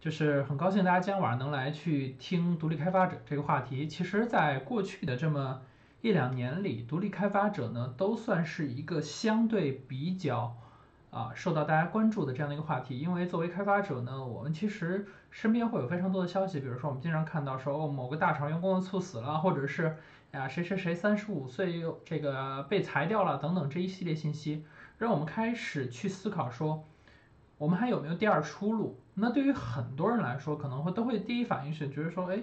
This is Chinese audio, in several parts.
就是很高兴大家今天晚上能来去听独立开发者这个话题。其实，在过去的这么一两年里，独立开发者呢都算是一个相对比较啊受到大家关注的这样的一个话题。因为作为开发者呢，我们其实身边会有非常多的消息，比如说我们经常看到说哦某个大厂员工猝死了，或者是呀谁谁谁三十五岁又这个被裁掉了等等这一系列信息，让我们开始去思考说。我们还有没有第二出路？那对于很多人来说，可能会都会第一反应是觉得说，哎，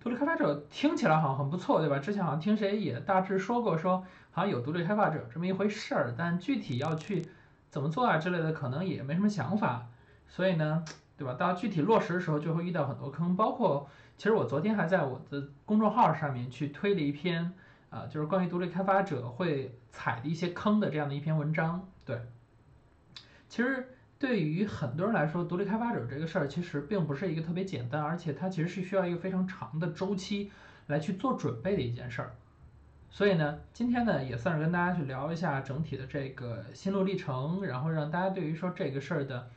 独立开发者听起来好像很不错，对吧？之前好像听谁也大致说过，说好像有独立开发者这么一回事儿，但具体要去怎么做啊之类的，可能也没什么想法。所以呢，对吧？到具体落实的时候，就会遇到很多坑。包括其实我昨天还在我的公众号上面去推了一篇，啊，就是关于独立开发者会踩的一些坑的这样的一篇文章。对，其实。对于很多人来说，独立开发者这个事儿其实并不是一个特别简单，而且它其实是需要一个非常长的周期来去做准备的一件事儿。所以呢，今天呢也算是跟大家去聊一下整体的这个心路历程，然后让大家对于说这个事儿的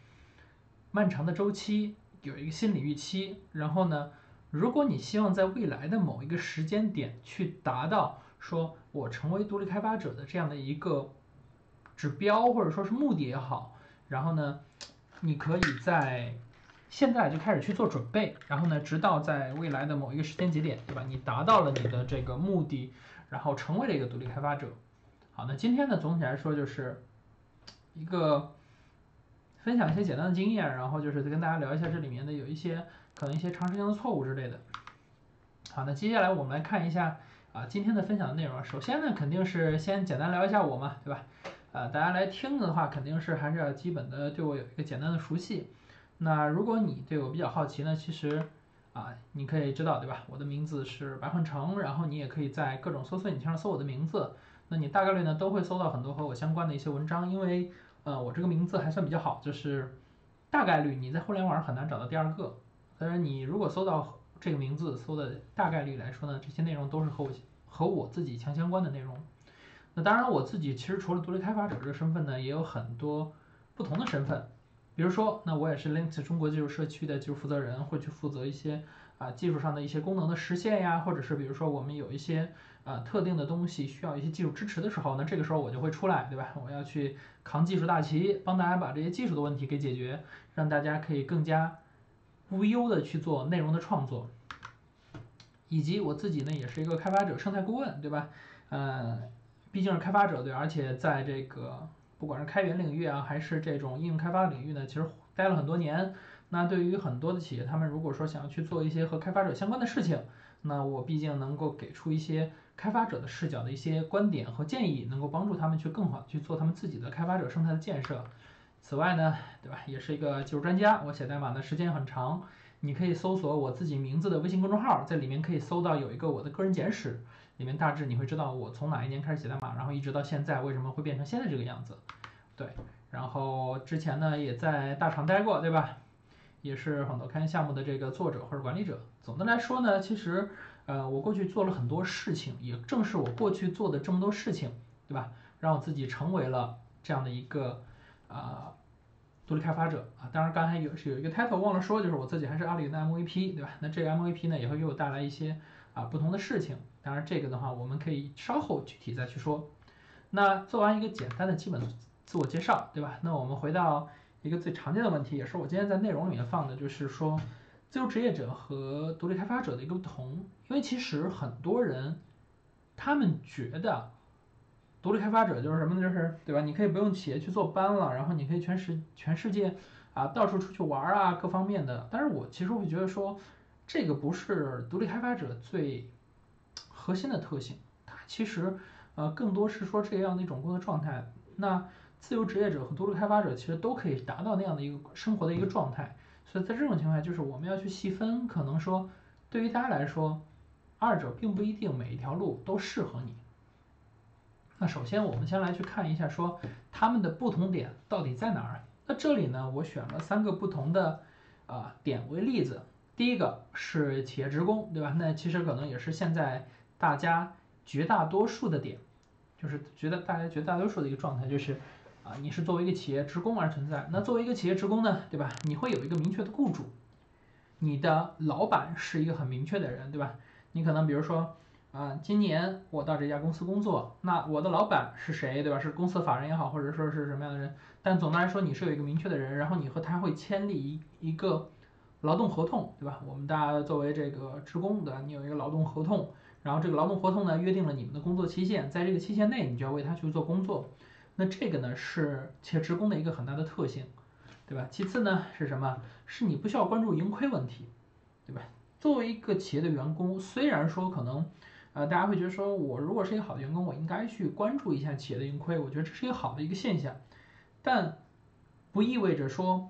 漫长的周期有一个心理预期。然后呢，如果你希望在未来的某一个时间点去达到说我成为独立开发者的这样的一个指标或者说是目的也好。然后呢，你可以在现在就开始去做准备，然后呢，直到在未来的某一个时间节点，对吧？你达到了你的这个目的，然后成为了一个独立开发者。好，那今天呢，总体来说就是一个分享一些简单的经验，然后就是再跟大家聊一下这里面的有一些可能一些常识性的错误之类的。好，那接下来我们来看一下啊今天的分享的内容。首先呢，肯定是先简单聊一下我嘛，对吧？呃，大家来听的话，肯定是还是要基本的对我有一个简单的熟悉。那如果你对我比较好奇呢，其实啊，你可以知道对吧？我的名字是白焕成，然后你也可以在各种搜索引擎上搜我的名字，那你大概率呢都会搜到很多和我相关的一些文章，因为呃我这个名字还算比较好，就是大概率你在互联网上很难找到第二个。当然你如果搜到这个名字，搜的大概率来说呢，这些内容都是和我和我自己强相关的内容。那当然，我自己其实除了独立开发者这个身份呢，也有很多不同的身份。比如说，那我也是 Linux 中国技术社区的技术负责人，会去负责一些啊技术上的一些功能的实现呀，或者是比如说我们有一些啊特定的东西需要一些技术支持的时候，那这个时候我就会出来，对吧？我要去扛技术大旗，帮大家把这些技术的问题给解决，让大家可以更加无忧的去做内容的创作。以及我自己呢，也是一个开发者生态顾问，对吧？呃。毕竟是开发者对，而且在这个不管是开源领域啊，还是这种应用开发领域呢，其实待了很多年。那对于很多的企业，他们如果说想要去做一些和开发者相关的事情，那我毕竟能够给出一些开发者的视角的一些观点和建议，能够帮助他们去更好去做他们自己的开发者生态的建设。此外呢，对吧，也是一个技术专家，我写代码的时间很长。你可以搜索我自己名字的微信公众号，在里面可以搜到有一个我的个人简史，里面大致你会知道我从哪一年开始写代码，然后一直到现在为什么会变成现在这个样子。对，然后之前呢也在大厂待过，对吧？也是很多开源项目的这个作者或者管理者。总的来说呢，其实呃我过去做了很多事情，也正是我过去做的这么多事情，对吧？让我自己成为了这样的一个啊。独立开发者啊，当然刚才有是有一个 title 忘了说，就是我自己还是阿里云的 MVP，对吧？那这个 MVP 呢也会给我带来一些啊不同的事情。当然这个的话，我们可以稍后具体再去说。那做完一个简单的基本自我介绍，对吧？那我们回到一个最常见的问题，也是我今天在内容里面放的，就是说自由职业者和独立开发者的一个不同。因为其实很多人他们觉得。独立开发者就是什么呢？就是对吧？你可以不用企业去做班了，然后你可以全世全世界啊到处出去玩啊，各方面的。但是我其实会觉得说，这个不是独立开发者最核心的特性，它其实呃更多是说这样的一种工作状态。那自由职业者和独立开发者其实都可以达到那样的一个生活的一个状态。所以在这种情况下，就是我们要去细分，可能说对于大家来说，二者并不一定每一条路都适合你。那首先，我们先来去看一下，说他们的不同点到底在哪儿？那这里呢，我选了三个不同的啊点为例子。第一个是企业职工，对吧？那其实可能也是现在大家绝大多数的点，就是觉得大家绝大多数的一个状态，就是啊，你是作为一个企业职工而存在。那作为一个企业职工呢，对吧？你会有一个明确的雇主，你的老板是一个很明确的人，对吧？你可能比如说，啊，今年我到这家公司工作，那我的老板是谁，对吧？是公司法人也好，或者说是什么样的人？但总的来说，你是有一个明确的人，然后你和他会签立一一个劳动合同，对吧？我们大家作为这个职工，对吧？你有一个劳动合同，然后这个劳动合同呢约定了你们的工作期限，在这个期限内，你就要为他去做工作。那这个呢是企业职工的一个很大的特性，对吧？其次呢是什么？是你不需要关注盈亏问题，对吧？作为一个企业的员工，虽然说可能，呃，大家会觉得说我如果是一个好的员工，我应该去关注一下企业的盈亏，我觉得这是一个好的一个现象，但不意味着说，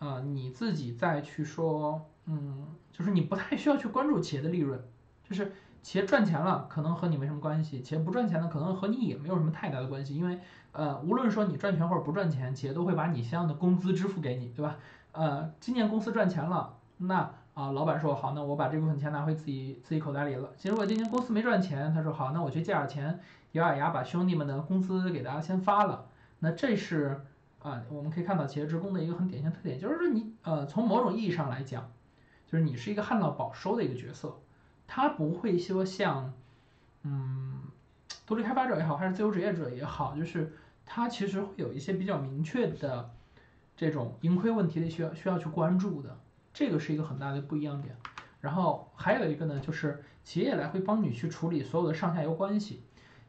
呃，你自己再去说，嗯，就是你不太需要去关注企业的利润，就是企业赚钱了可能和你没什么关系，企业不赚钱了可能和你也没有什么太大的关系，因为。呃，无论说你赚钱或者不赚钱，企业都会把你相应的工资支付给你，对吧？呃，今年公司赚钱了，那啊，老板说好，那我把这部分钱拿回自己自己口袋里了。其实我今年公司没赚钱，他说好，那我去借点钱，咬咬牙把兄弟们的工资给大家先发了。那这是啊，我们可以看到企业职工的一个很典型特点，就是说你呃，从某种意义上来讲，就是你是一个旱涝保收的一个角色，他不会说像嗯，独立开发者也好，还是自由职业者也好，就是。它其实会有一些比较明确的这种盈亏问题的需要需要去关注的，这个是一个很大的不一样点。然后还有一个呢，就是企业来会帮你去处理所有的上下游关系，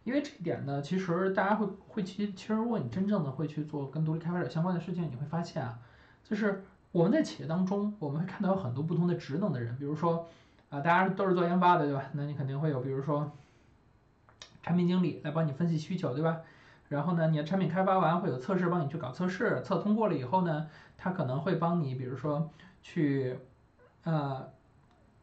因为这一点呢，其实大家会会其其实如果你真正的会去做跟独立开发者相关的事情，你会发现啊，就是我们在企业当中，我们会看到有很多不同的职能的人，比如说啊，大家都是做研发的，对吧？那你肯定会有，比如说产品经理来帮你分析需求，对吧？然后呢，你的产品开发完会有测试帮你去搞测试，测通过了以后呢，他可能会帮你，比如说去，呃，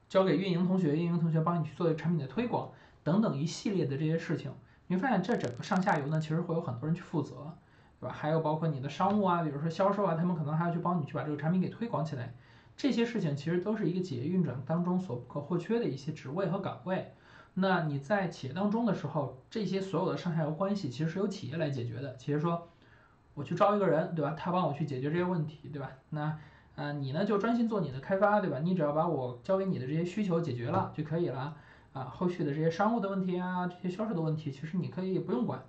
交给运营同学，运营同学帮你去做产品的推广等等一系列的这些事情。你会发现这整个上下游呢，其实会有很多人去负责，对吧？还有包括你的商务啊，比如说销售啊，他们可能还要去帮你去把这个产品给推广起来。这些事情其实都是一个企业运转当中所不可或缺的一些职位和岗位。那你在企业当中的时候，这些所有的上下游关系其实是由企业来解决的。企业说，我去招一个人，对吧？他帮我去解决这些问题，对吧？那，呃，你呢就专心做你的开发，对吧？你只要把我交给你的这些需求解决了就可以了。啊，后续的这些商务的问题啊，这些销售的问题，其实你可以不用管。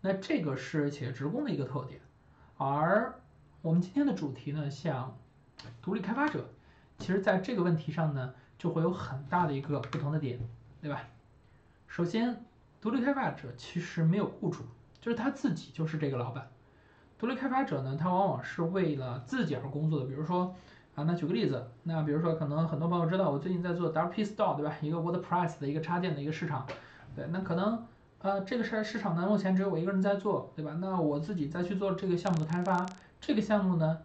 那这个是企业职工的一个特点。而我们今天的主题呢，像独立开发者，其实在这个问题上呢，就会有很大的一个不同的点，对吧？首先，独立开发者其实没有雇主，就是他自己就是这个老板。独立开发者呢，他往往是为了自己而工作的。比如说，啊，那举个例子，那比如说，可能很多朋友知道，我最近在做 WP Store，对吧？一个 WordPress 的一个插件的一个市场。对，那可能，呃，这个市市场呢，目前只有我一个人在做，对吧？那我自己再去做这个项目的开发，这个项目呢，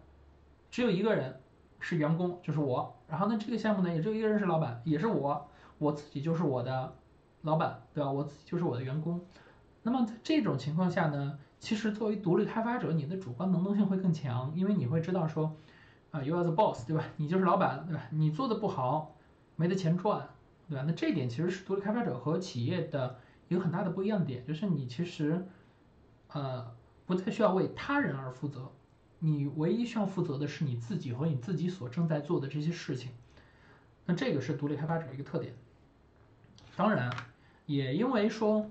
只有一个人是员工，就是我。然后呢，这个项目呢，也只有一个人是老板，也是我，我自己就是我的。老板，对吧？我自己就是我的员工。那么在这种情况下呢，其实作为独立开发者，你的主观能动性会更强，因为你会知道说，啊，you are the boss，对吧？你就是老板，对吧？你做的不好，没得钱赚，对吧？那这点其实是独立开发者和企业的一个很大的不一样点，就是你其实，呃，不再需要为他人而负责，你唯一需要负责的是你自己和你自己所正在做的这些事情。那这个是独立开发者一个特点。当然，也因为说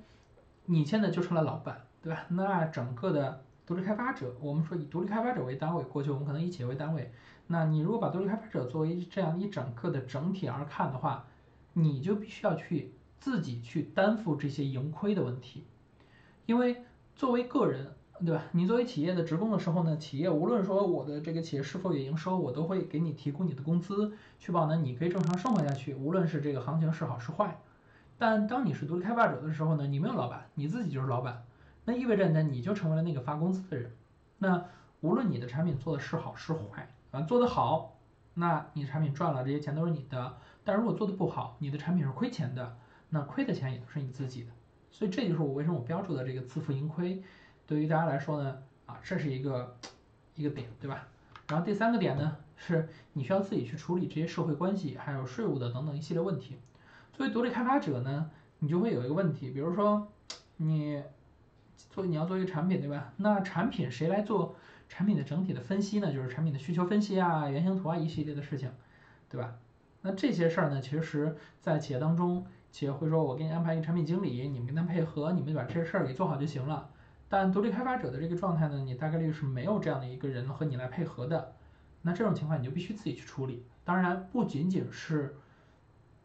你现在就成了老板，对吧？那整个的独立开发者，我们说以独立开发者为单位，过去我们可能以企业为单位。那你如果把独立开发者作为这样一整个的整体而看的话，你就必须要去自己去担负这些盈亏的问题。因为作为个人，对吧？你作为企业的职工的时候呢，企业无论说我的这个企业是否有营收，我都会给你提供你的工资，确保呢你可以正常生活下去，无论是这个行情是好是坏。但当你是独立开发者的时候呢，你没有老板，你自己就是老板，那意味着呢，你就成为了那个发工资的人。那无论你的产品做的是好是坏啊，做得好，那你产品赚了，这些钱都是你的；但如果做的不好，你的产品是亏钱的，那亏的钱也都是你自己的。所以这就是我为什么我标注的这个自负盈亏，对于大家来说呢，啊，这是一个一个点，对吧？然后第三个点呢，是你需要自己去处理这些社会关系，还有税务的等等一系列问题。作为独立开发者呢，你就会有一个问题，比如说，你做你要做一个产品，对吧？那产品谁来做产品的整体的分析呢？就是产品的需求分析啊、原型图啊一系列的事情，对吧？那这些事儿呢，其实，在企业当中，企业会说，我给你安排一个产品经理，你们跟他配合，你们把这些事儿给做好就行了。但独立开发者的这个状态呢，你大概率是没有这样的一个人和你来配合的。那这种情况你就必须自己去处理。当然，不仅仅是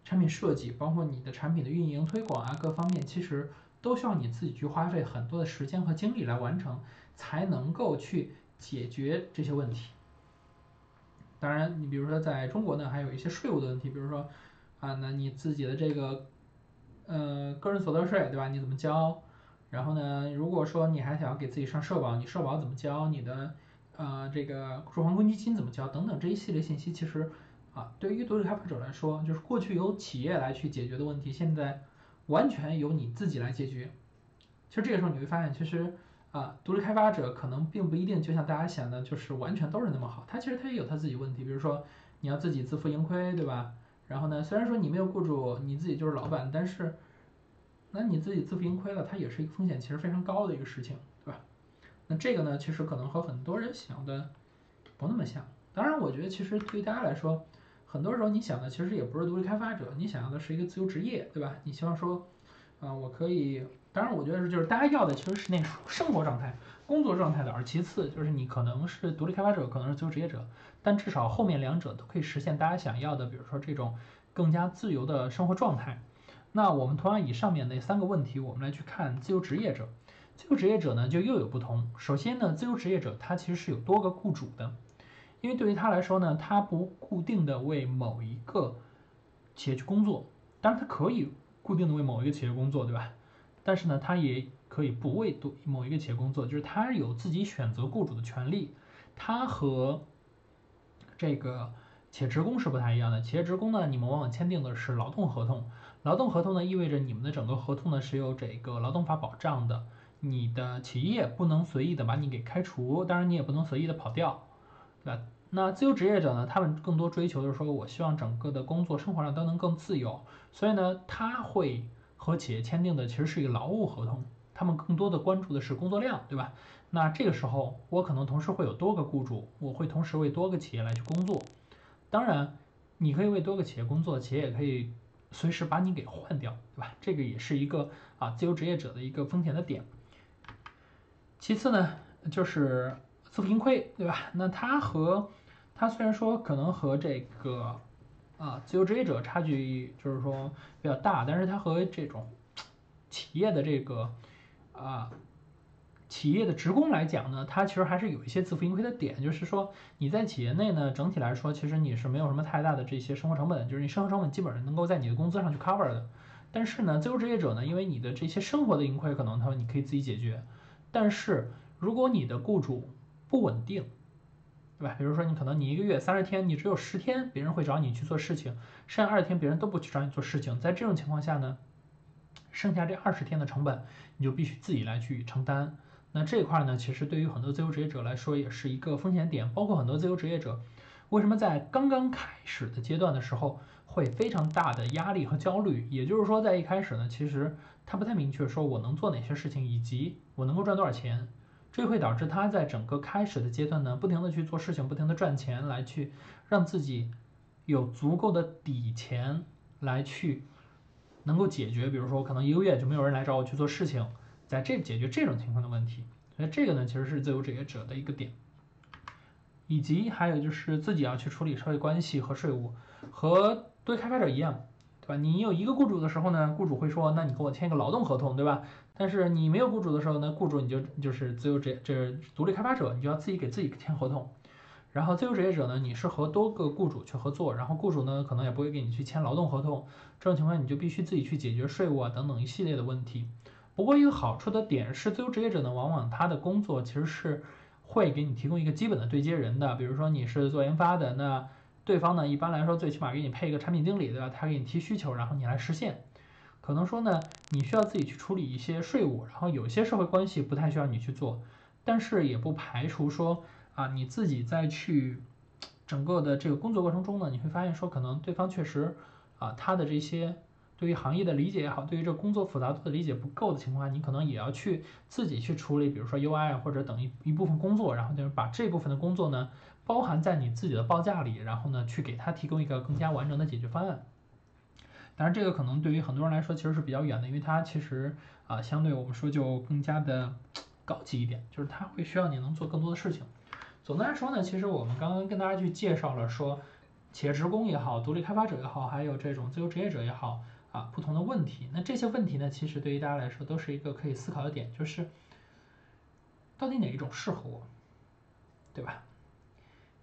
产品设计，包括你的产品的运营、推广啊，各方面其实都需要你自己去花费很多的时间和精力来完成，才能够去解决这些问题。当然，你比如说在中国呢，还有一些税务的问题，比如说啊，那你自己的这个呃个人所得税，对吧？你怎么交？然后呢，如果说你还想要给自己上社保，你社保怎么交？你的呃这个住房公积金怎么交？等等这一系列信息，其实啊，对于独立开发者来说，就是过去由企业来去解决的问题，现在完全由你自己来解决。其实这个时候你会发现，其实。啊，独立开发者可能并不一定就像大家想的，就是完全都是那么好。他其实他也有他自己问题，比如说你要自己自负盈亏，对吧？然后呢，虽然说你没有雇主，你自己就是老板，但是那你自己自负盈亏了，它也是一个风险其实非常高的一个事情，对吧？那这个呢，其实可能和很多人想的不那么像。当然，我觉得其实对于大家来说，很多时候你想的其实也不是独立开发者，你想要的是一个自由职业，对吧？你希望说，啊，我可以。当然，我觉得是就是大家要的其实是那种生活状态、工作状态的，而其次就是你可能是独立开发者，可能是自由职业者，但至少后面两者都可以实现大家想要的，比如说这种更加自由的生活状态。那我们同样以上面那三个问题，我们来去看自由职业者。自由职业者呢，就又有不同。首先呢，自由职业者他其实是有多个雇主的，因为对于他来说呢，他不固定的为某一个企业去工作，当然他可以固定的为某一个企业工作，对吧？但是呢，他也可以不为多某一个企业工作，就是他有自己选择雇主的权利。他和这个企业职工是不太一样的。企业职工呢，你们往往签订的是劳动合同。劳动合同呢，意味着你们的整个合同呢是有这个劳动法保障的。你的企业不能随意的把你给开除，当然你也不能随意的跑掉，对吧？那自由职业者呢，他们更多追求的是说我希望整个的工作生活上都能更自由，所以呢，他会。和企业签订的其实是一个劳务合同，他们更多的关注的是工作量，对吧？那这个时候我可能同时会有多个雇主，我会同时为多个企业来去工作。当然，你可以为多个企业工作，企业也可以随时把你给换掉，对吧？这个也是一个啊自由职业者的一个风险的点。其次呢，就是自负盈亏，对吧？那它和它虽然说可能和这个。啊，自由职业者差距就是说比较大，但是它和这种企业的这个啊企业的职工来讲呢，它其实还是有一些自负盈亏的点，就是说你在企业内呢，整体来说其实你是没有什么太大的这些生活成本，就是你生活成本基本上能够在你的工资上去 cover 的。但是呢，自由职业者呢，因为你的这些生活的盈亏可能他说你可以自己解决，但是如果你的雇主不稳定。对吧？比如说你可能你一个月三十天，你只有十天别人会找你去做事情，剩下二十天别人都不去找你做事情。在这种情况下呢，剩下这二十天的成本你就必须自己来去承担。那这一块呢，其实对于很多自由职业者来说也是一个风险点。包括很多自由职业者为什么在刚刚开始的阶段的时候会非常大的压力和焦虑？也就是说，在一开始呢，其实他不太明确说我能做哪些事情，以及我能够赚多少钱。这会导致他在整个开始的阶段呢，不停的去做事情，不停的赚钱，来去让自己有足够的底钱来去能够解决，比如说可能一个月就没有人来找我去做事情，在这解决这种情况的问题。所以这个呢，其实是自由职业者的一个点，以及还有就是自己要去处理社会关系和税务，和对开发者一样。对吧？你有一个雇主的时候呢，雇主会说，那你跟我签一个劳动合同，对吧？但是你没有雇主的时候呢，雇主你就就是自由职，这独立开发者，你就要自己给自己签合同。然后自由职业者呢，你是和多个雇主去合作，然后雇主呢可能也不会给你去签劳动合同，这种情况你就必须自己去解决税务啊等等一系列的问题。不过一个好处的点是，自由职业者呢，往往他的工作其实是会给你提供一个基本的对接人的，比如说你是做研发的，那。对方呢，一般来说最起码给你配一个产品经理，对吧？他给你提需求，然后你来实现。可能说呢，你需要自己去处理一些税务，然后有些社会关系不太需要你去做，但是也不排除说啊，你自己在去整个的这个工作过程中呢，你会发现说可能对方确实啊，他的这些对于行业的理解也好，对于这工作复杂度的理解不够的情况下，你可能也要去自己去处理，比如说 UI 或者等一一部分工作，然后就是把这部分的工作呢。包含在你自己的报价里，然后呢，去给他提供一个更加完整的解决方案。当然，这个可能对于很多人来说其实是比较远的，因为它其实啊，相对我们说就更加的高级一点，就是它会需要你能做更多的事情。总的来说呢，其实我们刚刚跟大家去介绍了说，企业职工也好，独立开发者也好，还有这种自由职业者也好啊，不同的问题。那这些问题呢，其实对于大家来说都是一个可以思考的点，就是到底哪一种适合我，对吧？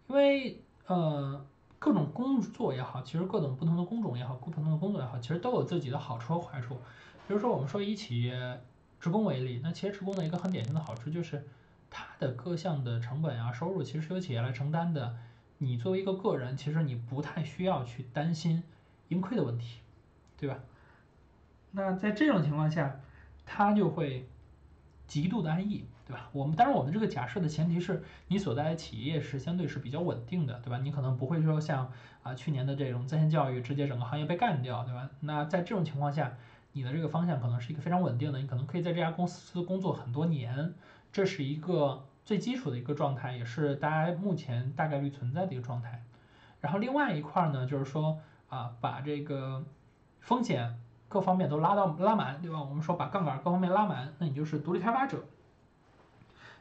因为呃。各种工作也好，其实各种不同的工种也好，不同的工作也好，其实都有自己的好处和坏处。比如说，我们说以企业职工为例，那企业职工的一个很典型的好处就是，它的各项的成本啊、收入其实是由企业来承担的。你作为一个个人，其实你不太需要去担心盈亏的问题，对吧？那在这种情况下，它就会极度的安逸。对吧？我们当然，我们这个假设的前提是你所在的企业是相对是比较稳定的，对吧？你可能不会说像啊去年的这种在线教育直接整个行业被干掉，对吧？那在这种情况下，你的这个方向可能是一个非常稳定的，你可能可以在这家公司工作很多年，这是一个最基础的一个状态，也是大家目前大概率存在的一个状态。然后另外一块呢，就是说啊，把这个风险各方面都拉到拉满，对吧？我们说把杠杆各方面拉满，那你就是独立开发者。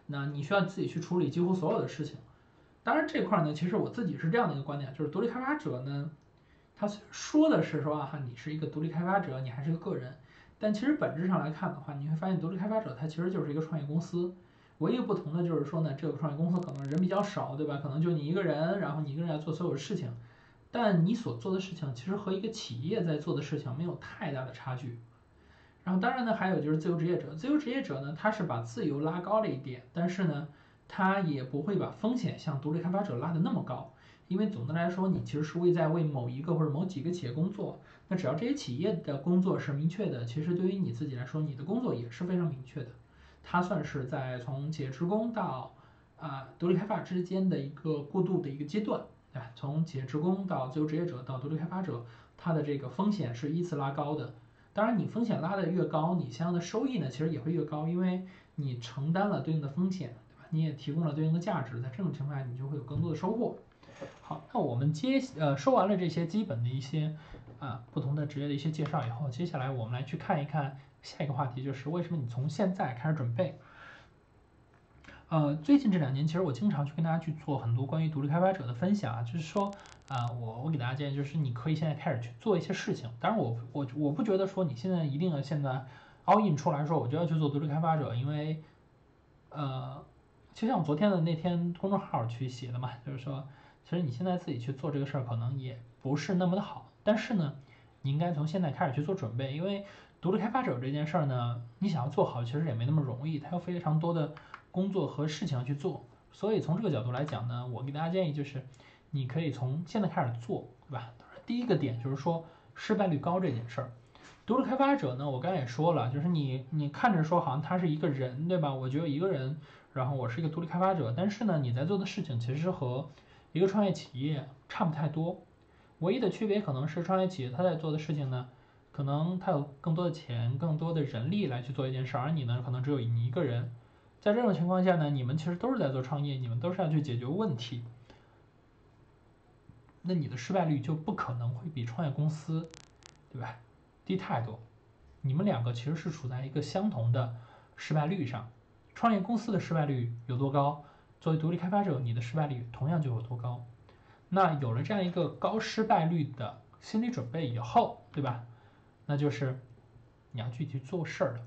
那你需要自己去处理几乎所有的事情，当然这块呢，其实我自己是这样的一个观点，就是独立开发者呢，他说的是说哈，你是一个独立开发者，你还是个个人，但其实本质上来看的话，你会发现独立开发者他其实就是一个创业公司，唯一不同的就是说呢，这个创业公司可能人比较少，对吧？可能就你一个人，然后你一个人要做所有事情，但你所做的事情其实和一个企业在做的事情没有太大的差距。然后当然呢，还有就是自由职业者，自由职业者呢，他是把自由拉高了一点，但是呢，他也不会把风险像独立开发者拉的那么高，因为总的来说，你其实是为在为某一个或者某几个企业工作，那只要这些企业的工作是明确的，其实对于你自己来说，你的工作也是非常明确的，它算是在从企业职工到啊独立开发之间的一个过渡的一个阶段，从企业职工到自由职业者到独立开发者，它的这个风险是依次拉高的。当然，你风险拉得越高，你相应的收益呢，其实也会越高，因为你承担了对应的风险，对吧？你也提供了对应的价值，在这种情况下，你就会有更多的收获。好，那我们接呃说完了这些基本的一些啊不同的职业的一些介绍以后，接下来我们来去看一看下一个话题，就是为什么你从现在开始准备。呃，最近这两年，其实我经常去跟大家去做很多关于独立开发者的分享啊，就是说，啊，我我给大家建议，就是你可以现在开始去做一些事情。当然，我我我不觉得说你现在一定要现在 all in 出来说我就要去做独立开发者，因为，呃，就像我昨天的那天公众号去写的嘛，就是说，其实你现在自己去做这个事儿可能也不是那么的好，但是呢，你应该从现在开始去做准备，因为独立开发者这件事儿呢，你想要做好，其实也没那么容易，它有非常多的。工作和事情要去做，所以从这个角度来讲呢，我给大家建议就是，你可以从现在开始做，对吧？第一个点就是说失败率高这件事儿。独立开发者呢，我刚才也说了，就是你你看着说好像他是一个人，对吧？我只有一个人，然后我是一个独立开发者，但是呢，你在做的事情其实和一个创业企业差不太多，唯一的区别可能是创业企业他在做的事情呢，可能他有更多的钱、更多的人力来去做一件事，而你呢，可能只有你一个人。在这种情况下呢，你们其实都是在做创业，你们都是要去解决问题，那你的失败率就不可能会比创业公司，对吧，低太多。你们两个其实是处在一个相同的失败率上，创业公司的失败率有多高，作为独立开发者，你的失败率同样就有多高。那有了这样一个高失败率的心理准备以后，对吧？那就是你要具体做事儿了。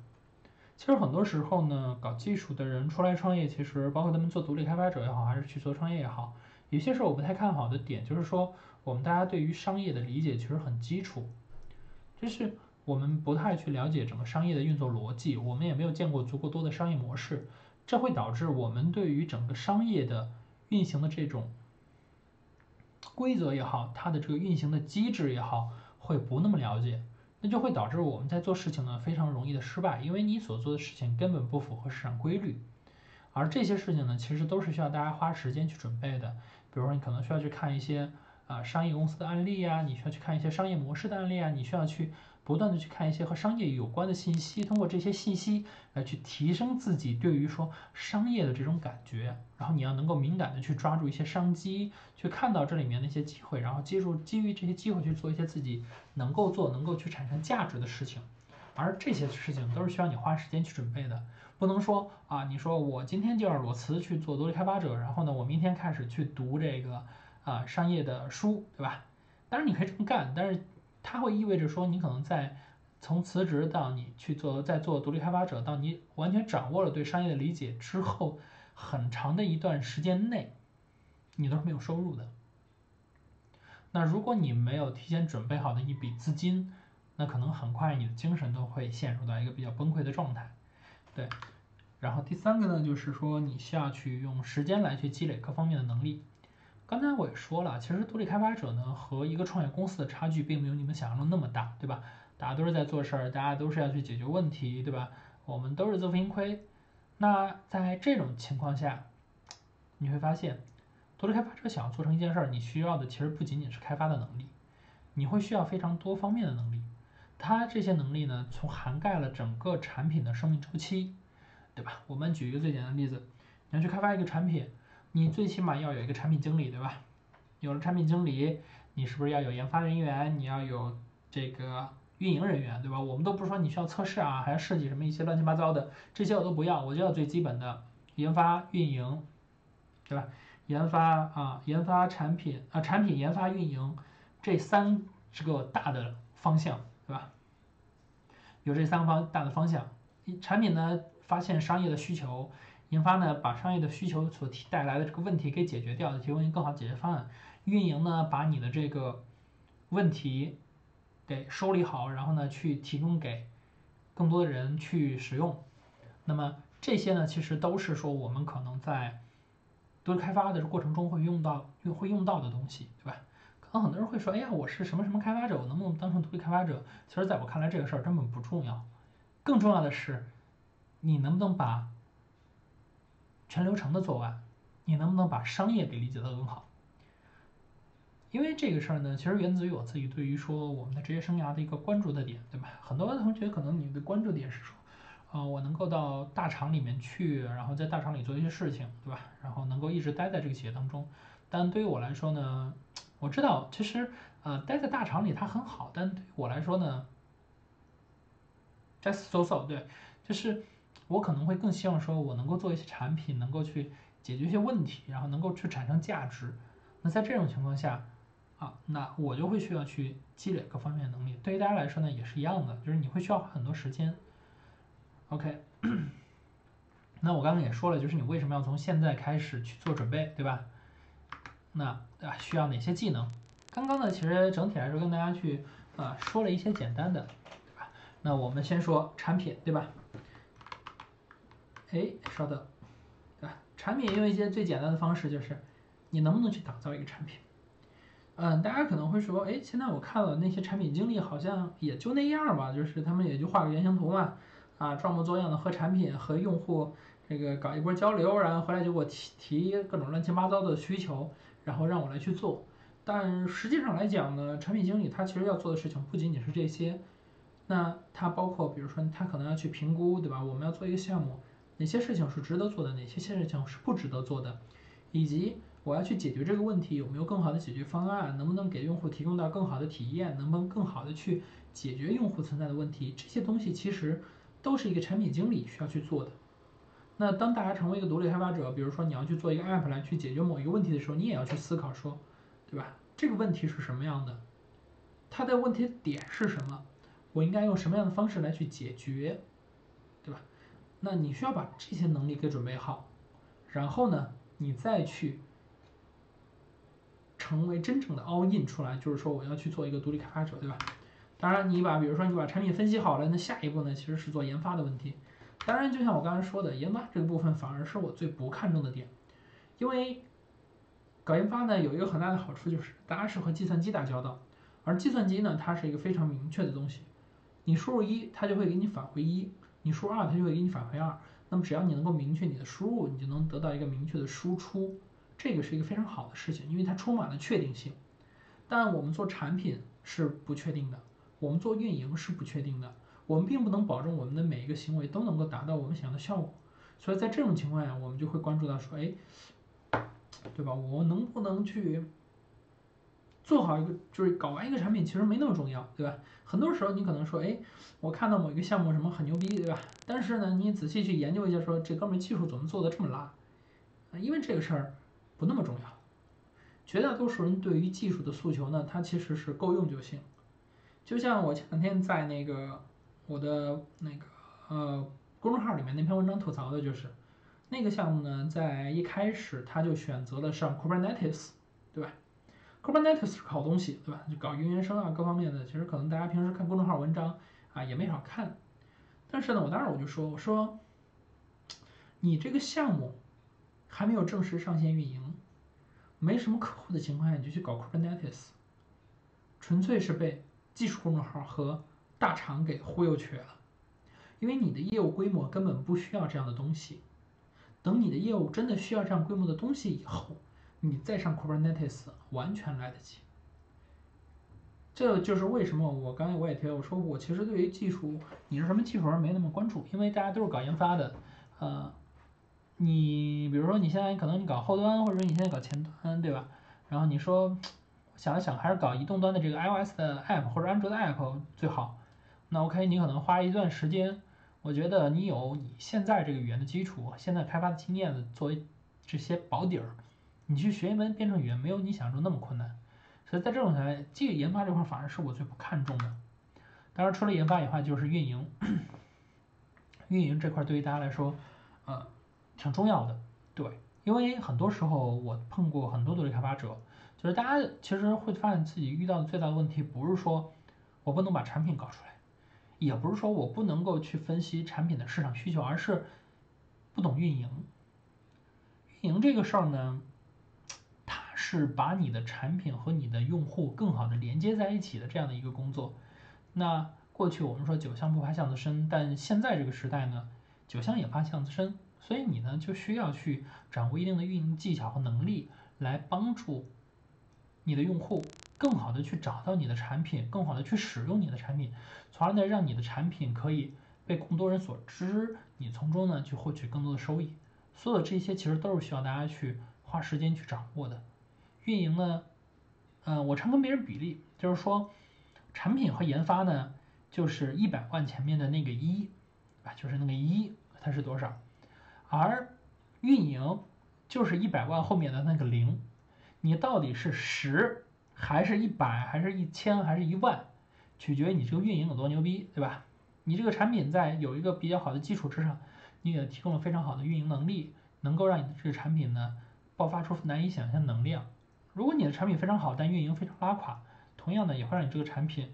其实很多时候呢，搞技术的人出来创业，其实包括他们做独立开发者也好，还是去做创业也好，有些时候我不太看好的点，就是说我们大家对于商业的理解其实很基础，就是我们不太去了解整个商业的运作逻辑，我们也没有见过足够多的商业模式，这会导致我们对于整个商业的运行的这种规则也好，它的这个运行的机制也好，会不那么了解。那就会导致我们在做事情呢非常容易的失败，因为你所做的事情根本不符合市场规律，而这些事情呢其实都是需要大家花时间去准备的。比如说你可能需要去看一些啊商业公司的案例啊，你需要去看一些商业模式的案例啊，你需要去不断的去看一些和商业有关的信息，通过这些信息来去提升自己对于说商业的这种感觉，然后你要能够敏感的去抓住一些商机，去看到这里面的一些机会，然后接住基于这些机会去做一些自己能够做、能够去产生价值的事情，而这些事情都是需要你花时间去准备的。不能说啊，你说我今天就要裸辞去做独立开发者，然后呢，我明天开始去读这个啊商业的书，对吧？当然你可以这么干，但是它会意味着说，你可能在从辞职到你去做在做独立开发者，到你完全掌握了对商业的理解之后，很长的一段时间内，你都是没有收入的。那如果你没有提前准备好的一笔资金，那可能很快你的精神都会陷入到一个比较崩溃的状态。对，然后第三个呢，就是说你需要去用时间来去积累各方面的能力。刚才我也说了，其实独立开发者呢和一个创业公司的差距并没有你们想象中那么大，对吧？大家都是在做事儿，大家都是要去解决问题，对吧？我们都是自负盈亏。那在这种情况下，你会发现，独立开发者想要做成一件事儿，你需要的其实不仅仅是开发的能力，你会需要非常多方面的能力。它这些能力呢，从涵盖了整个产品的生命周期，对吧？我们举一个最简单的例子，你要去开发一个产品，你最起码要有一个产品经理，对吧？有了产品经理，你是不是要有研发人员？你要有这个运营人员，对吧？我们都不是说你需要测试啊，还要设计什么一些乱七八糟的，这些我都不要，我就要最基本的研发、运营，对吧？研发啊，研发产品啊，产品研发、运营这三个大的方向。对吧？有这三个方大的方向，产品呢发现商业的需求，研发呢把商业的需求所提带来的这个问题给解决掉，提供一个更好的解决方案。运营呢把你的这个问题给梳理好，然后呢去提供给更多的人去使用。那么这些呢其实都是说我们可能在独立开发的过程中会用到会会用到的东西，对吧？可能很多人会说，哎呀，我是什么什么开发者，我能不能当成独立开发者？其实，在我看来，这个事儿根本不重要。更重要的是，你能不能把全流程的做完？你能不能把商业给理解的更好？因为这个事儿呢，其实源自于我自己对于说我们的职业生涯的一个关注的点，对吧？很多同学可能你的关注点是说，啊，我能够到大厂里面去，然后在大厂里做一些事情，对吧？然后能够一直待在这个企业当中。但对于我来说呢？我知道，其实，呃，待在大厂里它很好，但对我来说呢，just so so，对，就是我可能会更希望说，我能够做一些产品，能够去解决一些问题，然后能够去产生价值。那在这种情况下，啊，那我就会需要去积累各方面的能力。对于大家来说呢，也是一样的，就是你会需要很多时间。OK，那我刚刚也说了，就是你为什么要从现在开始去做准备，对吧？那啊，需要哪些技能？刚刚呢，其实整体来说跟大家去啊说了一些简单的，对吧？那我们先说产品，对吧？哎，稍等，对吧？产品用一些最简单的方式，就是你能不能去打造一个产品？嗯，大家可能会说，哎，现在我看了那些产品经理，好像也就那样吧，就是他们也就画个原型图嘛，啊，装模作样的和产品和用户这个搞一波交流，然后回来就给我提提各种乱七八糟的需求。然后让我来去做，但实际上来讲呢，产品经理他其实要做的事情不仅仅是这些，那他包括比如说他可能要去评估，对吧？我们要做一个项目，哪些事情是值得做的，哪些事情是不值得做的，以及我要去解决这个问题有没有更好的解决方案，能不能给用户提供到更好的体验，能不能更好的去解决用户存在的问题，这些东西其实都是一个产品经理需要去做的。那当大家成为一个独立开发者，比如说你要去做一个 app 来去解决某一个问题的时候，你也要去思考说，对吧？这个问题是什么样的？它的问题点是什么？我应该用什么样的方式来去解决，那你需要把这些能力给准备好，然后呢，你再去成为真正的 all in 出来，就是说我要去做一个独立开发者，对吧？当然，你把比如说你把产品分析好了，那下一步呢，其实是做研发的问题。当然，就像我刚才说的，研发这个部分反而是我最不看重的点，因为搞研发呢有一个很大的好处就是大家是和计算机打交道，而计算机呢它是一个非常明确的东西，你输入一，它就会给你返回一；你输二，它就会给你返回二。那么只要你能够明确你的输入，你就能得到一个明确的输出，这个是一个非常好的事情，因为它充满了确定性。但我们做产品是不确定的，我们做运营是不确定的，我们并不能保证我们的每一个行为都能够达到我们想要的效果。所以在这种情况下，我们就会关注到说，哎，对吧？我能不能去做好一个，就是搞完一个产品，其实没那么重要，对吧？很多时候你可能说，哎，我看到某一个项目什么很牛逼，对吧？但是呢，你仔细去研究一下，说这哥们技术怎么做的这么拉？啊因为这个事儿不那么重要。绝大多数人对于技术的诉求呢，它其实是够用就行。就像我前两天在那个我的那个呃。公众号里面那篇文章吐槽的就是，那个项目呢，在一开始他就选择了上 Kubernetes，对吧？Kubernetes 是好东西，对吧？就搞云原生啊，各方面的，其实可能大家平时看公众号文章啊也没少看。但是呢，我当时我就说，我说，你这个项目还没有正式上线运营，没什么客户的情况下，你就去搞 Kubernetes，纯粹是被技术公众号和大厂给忽悠瘸了。因为你的业务规模根本不需要这样的东西，等你的业务真的需要这样规模的东西以后，你再上 Kubernetes 完全来得及。这就是为什么我刚才我也提到，我说我其实对于技术，你是什么技术人没那么关注，因为大家都是搞研发的，呃，你比如说你现在可能你搞后端，或者说你现在搞前端，对吧？然后你说想了想，还是搞移动端的这个 iOS 的 app 或者安卓的 app 最好，那 OK，你可能花一段时间。我觉得你有你现在这个语言的基础，现在开发的经验作为这些保底儿，你去学一门编程语言没有你想象中那么困难。所以在这种情况下，这个研发这块反而是我最不看重的。当然，除了研发以外，就是运营。运营这块对于大家来说，呃，挺重要的。对，因为很多时候我碰过很多独立开发者，就是大家其实会发现自己遇到的最大的问题，不是说我不能把产品搞出来。也不是说我不能够去分析产品的市场需求，而是不懂运营。运营这个事儿呢，是把你的产品和你的用户更好的连接在一起的这样的一个工作。那过去我们说酒香不怕巷子深，但现在这个时代呢，酒香也怕巷子深，所以你呢就需要去掌握一定的运营技巧和能力，来帮助你的用户。更好的去找到你的产品，更好的去使用你的产品，从而呢让你的产品可以被更多人所知，你从中呢去获取更多的收益。所有的这些其实都是需要大家去花时间去掌握的。运营呢，呃，我常跟别人比例，就是说产品和研发呢，就是一百万前面的那个一，啊，就是那个一，它是多少？而运营就是一百万后面的那个零，你到底是十？还是一百，还是一千，还是一万，取决于你这个运营有多牛逼，对吧？你这个产品在有一个比较好的基础之上，你给提供了非常好的运营能力，能够让你的这个产品呢爆发出难以想象能量。如果你的产品非常好，但运营非常拉垮，同样的也会让你这个产品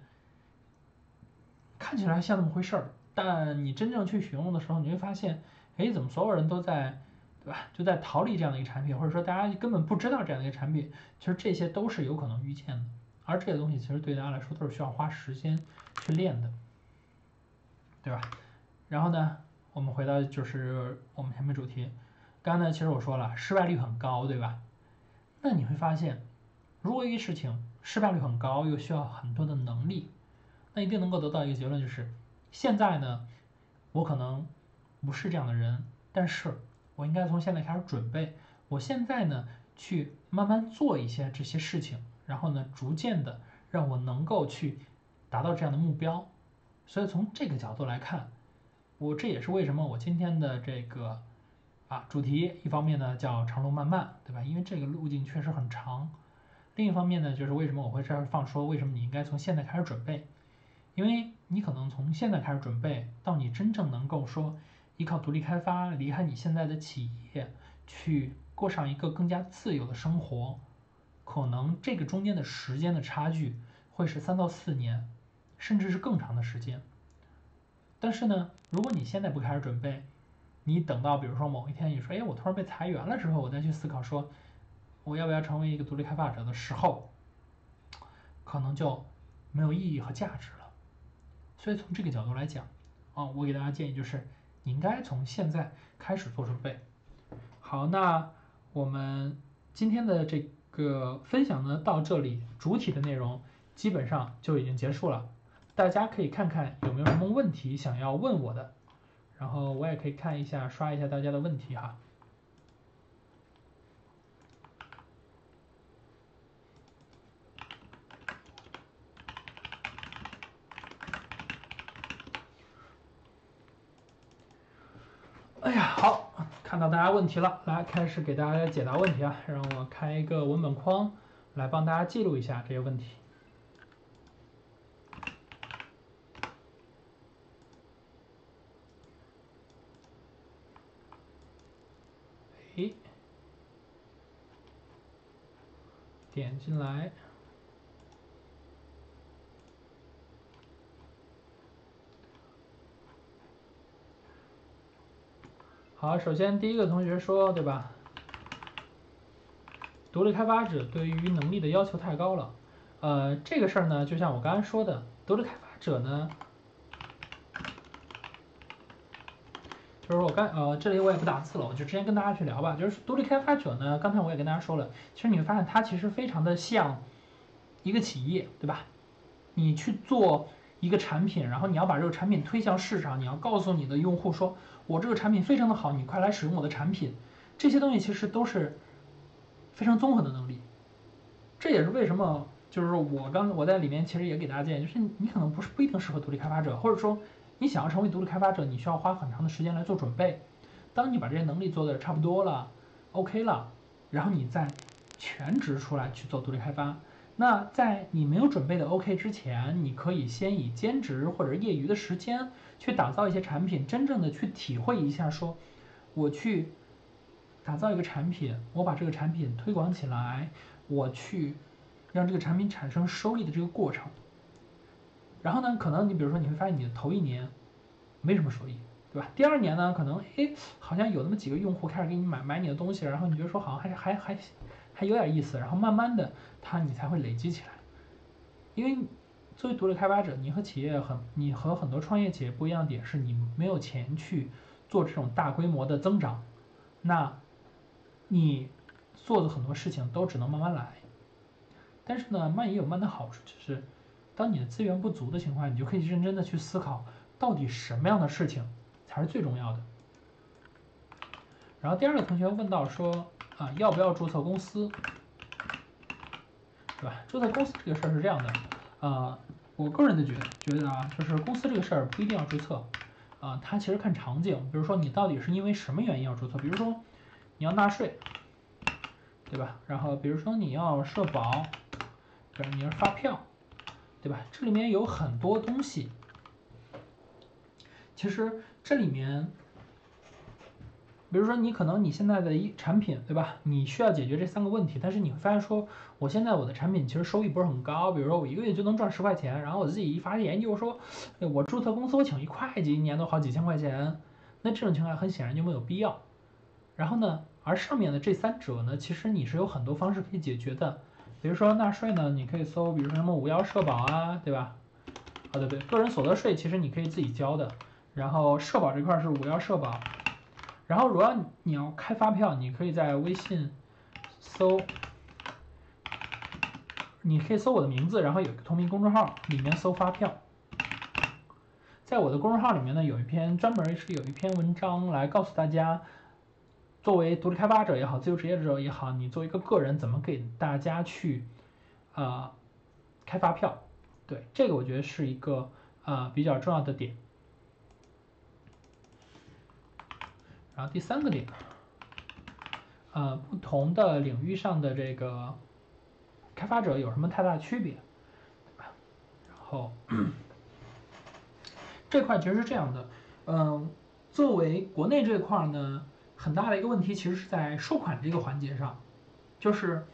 看起来像那么回事儿，但你真正去使用的时候，你会发现，哎，怎么所有人都在。对吧？就在逃离这样的一个产品，或者说大家根本不知道这样的一个产品，其实这些都是有可能预见的。而这些东西其实对大家来说都是需要花时间去练的，对吧？然后呢，我们回到就是我们前面主题，刚才其实我说了失败率很高，对吧？那你会发现，如果一个事情失败率很高，又需要很多的能力，那一定能够得到一个结论，就是现在呢，我可能不是这样的人，但是。我应该从现在开始准备，我现在呢去慢慢做一些这些事情，然后呢逐渐的让我能够去达到这样的目标。所以从这个角度来看，我这也是为什么我今天的这个啊主题，一方面呢叫长路漫漫，对吧？因为这个路径确实很长。另一方面呢，就是为什么我会这样放说，为什么你应该从现在开始准备？因为你可能从现在开始准备，到你真正能够说。依靠独立开发，离开你现在的企业，去过上一个更加自由的生活，可能这个中间的时间的差距会是三到四年，甚至是更长的时间。但是呢，如果你现在不开始准备，你等到比如说某一天你说，哎，我突然被裁员了之后，我再去思考说，我要不要成为一个独立开发者的时候，可能就没有意义和价值了。所以从这个角度来讲，啊，我给大家建议就是。你应该从现在开始做准备。好，那我们今天的这个分享呢到这里，主体的内容基本上就已经结束了。大家可以看看有没有什么问题想要问我的，然后我也可以看一下刷一下大家的问题哈。哎呀，好，看到大家问题了，来开始给大家解答问题啊。让我开一个文本框，来帮大家记录一下这些问题。哎，点进来。好，首先第一个同学说，对吧？独立开发者对于能力的要求太高了。呃，这个事儿呢，就像我刚才说的，独立开发者呢，就是我刚呃，这里我也不打字了，我就直接跟大家去聊吧。就是独立开发者呢，刚才我也跟大家说了，其实你会发现它其实非常的像一个企业，对吧？你去做一个产品，然后你要把这个产品推向市场，你要告诉你的用户说。我这个产品非常的好，你快来使用我的产品。这些东西其实都是非常综合的能力。这也是为什么，就是说我刚我在里面其实也给大家建议，就是你可能不是不一定适合独立开发者，或者说你想要成为独立开发者，你需要花很长的时间来做准备。当你把这些能力做的差不多了，OK 了，然后你再全职出来去做独立开发。那在你没有准备的 OK 之前，你可以先以兼职或者业余的时间。去打造一些产品，真正的去体会一下，说我去打造一个产品，我把这个产品推广起来，我去让这个产品产生收益的这个过程。然后呢，可能你比如说你会发现你的头一年没什么收益，对吧？第二年呢，可能哎好像有那么几个用户开始给你买买你的东西，然后你觉得说好像还是还还还有点意思，然后慢慢的它你才会累积起来，因为。作为独立开发者，你和企业很，你和很多创业企业不一样的点是你没有钱去做这种大规模的增长，那，你做的很多事情都只能慢慢来。但是呢，慢也有慢的好处，就是当你的资源不足的情况下，你就可以认真的去思考，到底什么样的事情才是最重要的。然后第二个同学问到说，啊，要不要注册公司，对吧？注册公司这个事儿是这样的，啊。我个人的觉觉得啊，就是公司这个事儿不一定要注册，啊，它其实看场景，比如说你到底是因为什么原因要注册，比如说你要纳税，对吧？然后比如说你要社保，比如你要发票，对吧？这里面有很多东西，其实这里面。比如说你可能你现在的一产品，对吧？你需要解决这三个问题，但是你会发现说，我现在我的产品其实收益不是很高。比如说我一个月就能赚十块钱，然后我自己一发研究说，我注册公司我请一会计，一年都好几千块钱，那这种情况很显然就没有必要。然后呢，而上面的这三者呢，其实你是有很多方式可以解决的。比如说纳税呢，你可以搜，比如说什么五幺社保啊，对吧？啊对对，个人所得税其实你可以自己交的。然后社保这块是五幺社保。然后，如果你要开发票，你可以在微信搜，你可以搜我的名字，然后有个同名公众号，里面搜发票。在我的公众号里面呢，有一篇专门是有一篇文章来告诉大家，作为独立开发者也好，自由职业者也好，你作为一个个人怎么给大家去啊开发票。对，这个我觉得是一个啊比较重要的点。然后第三个点，呃，不同的领域上的这个开发者有什么太大区别，对吧？然后这块其实是这样的，嗯，作为国内这块呢，很大的一个问题其实是在收款这个环节上，就是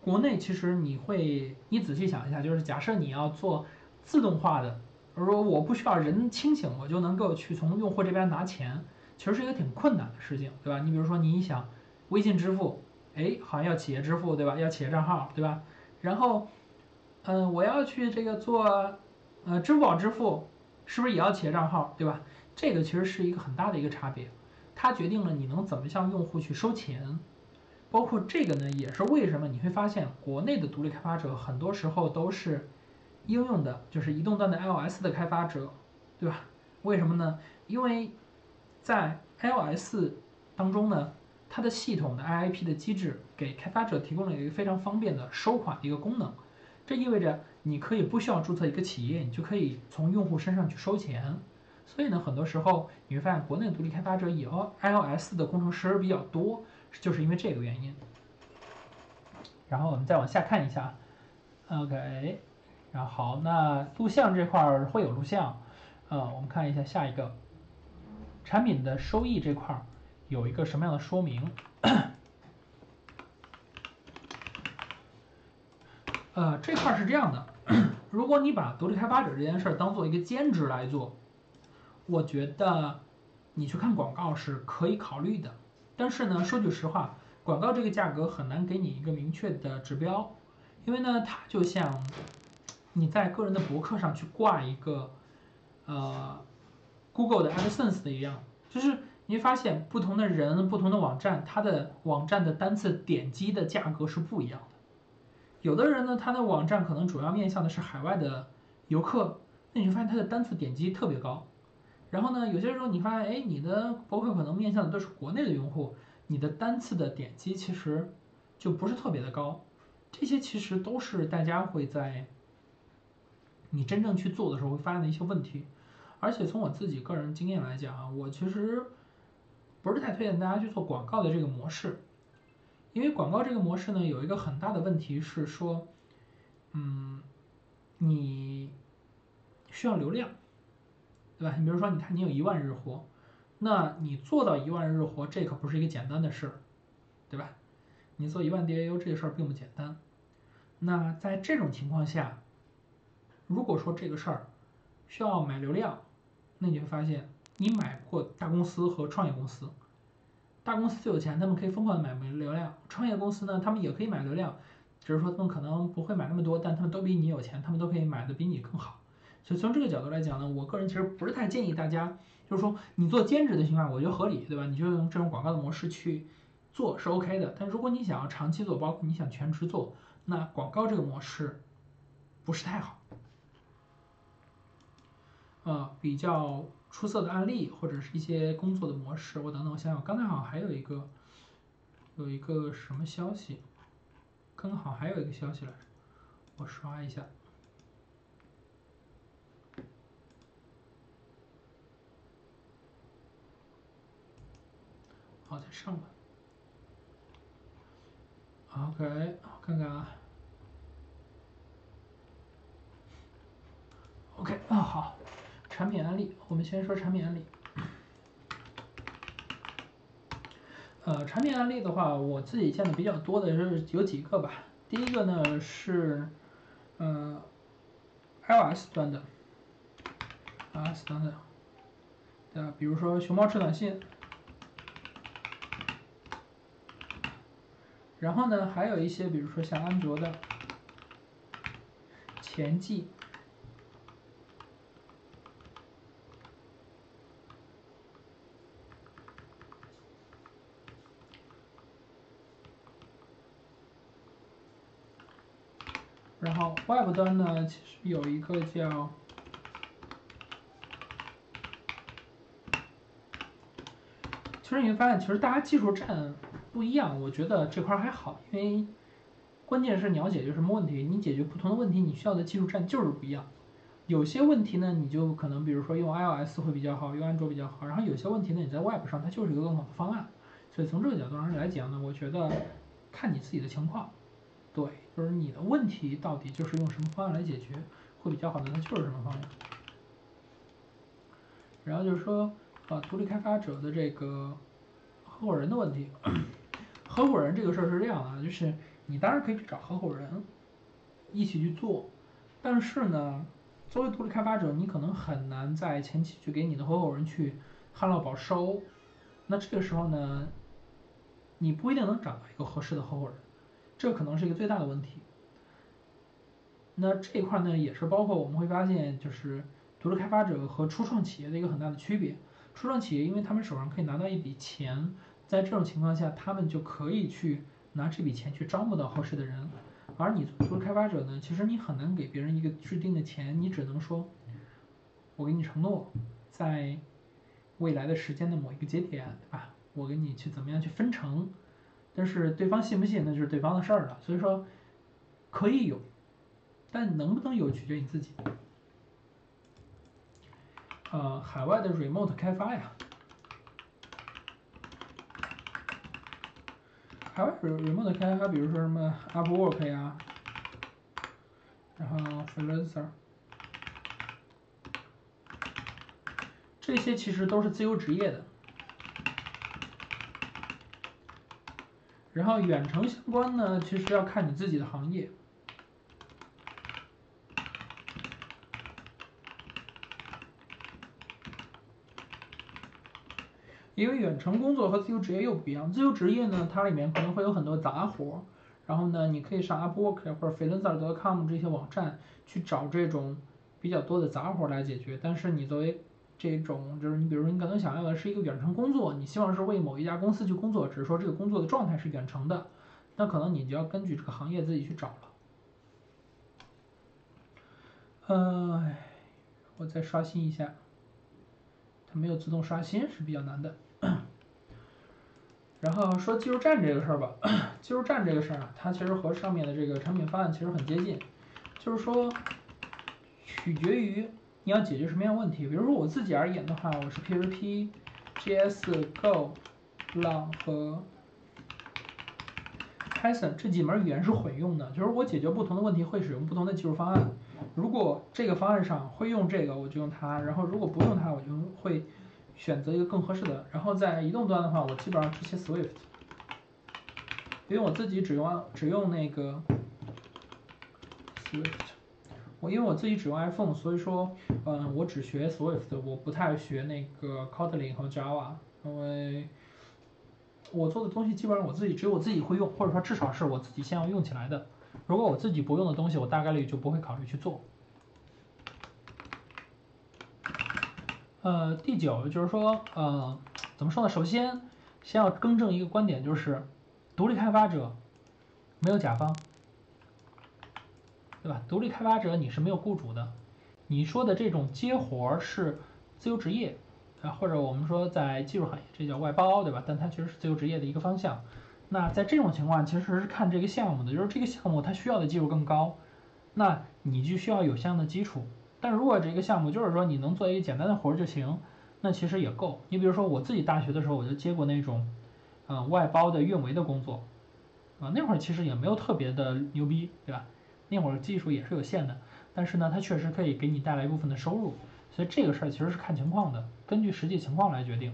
国内其实你会，你仔细想一下，就是假设你要做自动化的，比如说我不需要人清醒，我就能够去从用户这边拿钱。其实是一个挺困难的事情，对吧？你比如说，你想微信支付，哎，好像要企业支付，对吧？要企业账号，对吧？然后，嗯，我要去这个做，呃，支付宝支付，是不是也要企业账号，对吧？这个其实是一个很大的一个差别，它决定了你能怎么向用户去收钱。包括这个呢，也是为什么你会发现国内的独立开发者很多时候都是应用的，就是移动端的 iOS 的开发者，对吧？为什么呢？因为在 iOS 当中呢，它的系统的 IIP 的机制给开发者提供了一个非常方便的收款的一个功能，这意味着你可以不需要注册一个企业，你就可以从用户身上去收钱。所以呢，很多时候你会发现国内独立开发者以 iOS 的工程师比较多，就是因为这个原因。然后我们再往下看一下，OK，然后好，那录像这块儿会有录像，呃，我们看一下下一个产品的收益这块儿有一个什么样的说明？呃，这块儿是这样的，如果你把独立开发者这件事儿当做一个兼职来做。我觉得你去看广告是可以考虑的，但是呢，说句实话，广告这个价格很难给你一个明确的指标，因为呢，它就像你在个人的博客上去挂一个呃 Google 的 AdSense 的一样，就是你会发现不同的人、不同的网站，它的网站的单次点击的价格是不一样的。有的人呢，他的网站可能主要面向的是海外的游客，那你就发现他的单次点击特别高。然后呢，有些时候你发现，哎，你的博客可能面向的都是国内的用户，你的单次的点击其实就不是特别的高。这些其实都是大家会在你真正去做的时候会发现的一些问题。而且从我自己个人经验来讲啊，我其实不是太推荐大家去做广告的这个模式，因为广告这个模式呢，有一个很大的问题是说，嗯，你需要流量。对吧？你比如说，你看你有一万日活，那你做到一万日活，这可不是一个简单的事儿，对吧？你做一万 DAU 这个事儿并不简单。那在这种情况下，如果说这个事儿需要买流量，那你会发现你买不过大公司和创业公司。大公司最有钱，他们可以疯狂的买流量；创业公司呢，他们也可以买流量，只是说他们可能不会买那么多，但他们都比你有钱，他们都可以买的比你更好。所以从这个角度来讲呢，我个人其实不是太建议大家，就是说你做兼职的情况，我觉得合理，对吧？你就用这种广告的模式去做是 OK 的。但如果你想要长期做，包括你想全职做，那广告这个模式不是太好。呃，比较出色的案例或者是一些工作的模式，我等等，我想想，刚才好像还有一个有一个什么消息，刚好还有一个消息来着，我刷一下。好，再上吧。OK，我看看啊。OK，啊好，产品案例，我们先说产品案例。呃，产品案例的话，我自己见的比较多的是有几个吧。第一个呢是，呃，iOS 端的，iOS 端的，对吧？比如说熊猫吃短信。然后呢，还有一些，比如说像安卓的前记，然后 Web 端呢，其实有一个叫，其实你会发现，其实大家技术站。不一样，我觉得这块还好，因为关键是你要解决什么问题，你解决不同的问题，你需要的技术栈就是不一样。有些问题呢，你就可能比如说用 iOS 会比较好，用安卓比较好。然后有些问题呢，你在 Web 上它就是一个更好的方案。所以从这个角度上来讲呢，我觉得看你自己的情况，对，就是你的问题到底就是用什么方案来解决会比较好的，那就是什么方案。然后就是说，啊，独立开发者的这个合伙人的问题。合伙人这个事儿是这样的，就是你当然可以去找合伙人一起去做，但是呢，作为独立开发者，你可能很难在前期去给你的合伙人去旱涝保收，那这个时候呢，你不一定能找到一个合适的合伙人，这可能是一个最大的问题。那这一块呢，也是包括我们会发现，就是独立开发者和初创企业的一个很大的区别。初创企业因为他们手上可以拿到一笔钱。在这种情况下，他们就可以去拿这笔钱去招募到合适的人。而你作为开发者呢，其实你很难给别人一个制定的钱，你只能说，我给你承诺，在未来的时间的某一个节点，对吧？我给你去怎么样去分成，但是对方信不信那就是对方的事儿了。所以说，可以有，但能不能有取决于你自己。呃，海外的 remote 开发呀。海外 remote 开发，比如说什么 Upwork 呀，然后 Freelancer，这些其实都是自由职业的。然后远程相关呢，其实要看你自己的行业。因为远程工作和自由职业又不一样，自由职业呢，它里面可能会有很多杂活，然后呢，你可以上 Upwork 或者 Freelancer.com 这些网站去找这种比较多的杂活来解决。但是你作为这种，就是你比如说你可能想要的是一个远程工作，你希望是为某一家公司去工作，只是说这个工作的状态是远程的，那可能你就要根据这个行业自己去找了。嗯，我再刷新一下，它没有自动刷新是比较难的。然后说技术站这个事儿吧，技术站这个事儿啊，它其实和上面的这个产品方案其实很接近，就是说取决于你要解决什么样问题。比如说我自己而言的话，我是 PHP、JS、Go、Lang 和 Python 这几门语言是混用的，就是我解决不同的问题会使用不同的技术方案。如果这个方案上会用这个，我就用它；然后如果不用它，我就会。选择一个更合适的，然后在移动端的话，我基本上只写 Swift，因为我自己只用只用那个 Swift，我因为我自己只用 iPhone，所以说，嗯，我只学 Swift，我不太学那个 Kotlin 和 Java，因为我做的东西基本上我自己只有我自己会用，或者说至少是我自己先要用起来的，如果我自己不用的东西，我大概率就不会考虑去做。呃，第九就是说，呃，怎么说呢？首先，先要更正一个观点，就是独立开发者没有甲方，对吧？独立开发者你是没有雇主的，你说的这种接活是自由职业啊，或者我们说在技术行业这叫外包，对吧？但它其实是自由职业的一个方向。那在这种情况，其实是看这个项目的，就是这个项目它需要的技术更高，那你就需要有相应的基础。但如果这个项目就是说你能做一个简单的活儿就行，那其实也够。你比如说我自己大学的时候我就接过那种，嗯，外包的运维的工作，啊，那会儿其实也没有特别的牛逼，对吧？那会儿技术也是有限的，但是呢，它确实可以给你带来一部分的收入。所以这个事儿其实是看情况的，根据实际情况来决定。